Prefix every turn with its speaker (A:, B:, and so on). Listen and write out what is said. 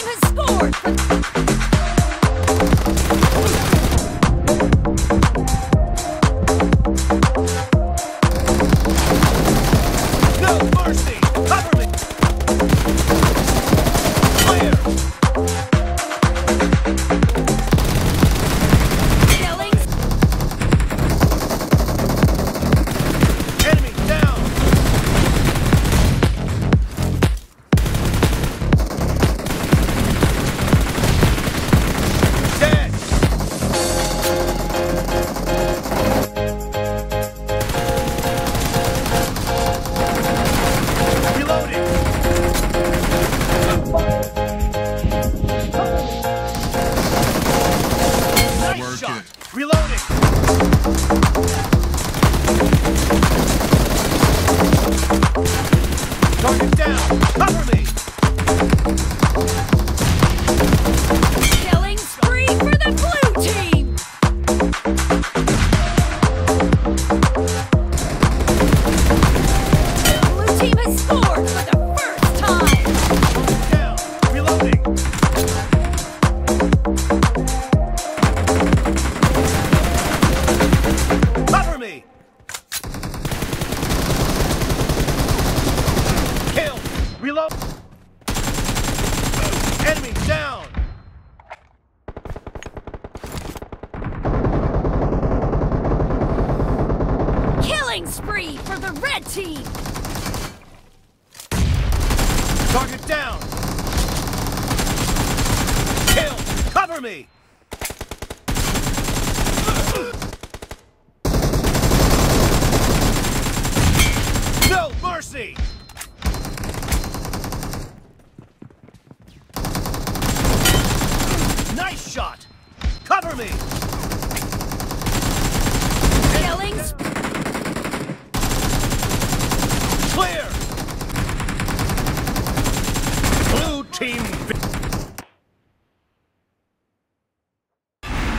A: team has scored!
B: Reloading! Reload! Enemy down!
A: Killing spree for the red team.
B: Target down! Kill! Cover me! Cover me!
A: Killing.
B: Clear! Blue team.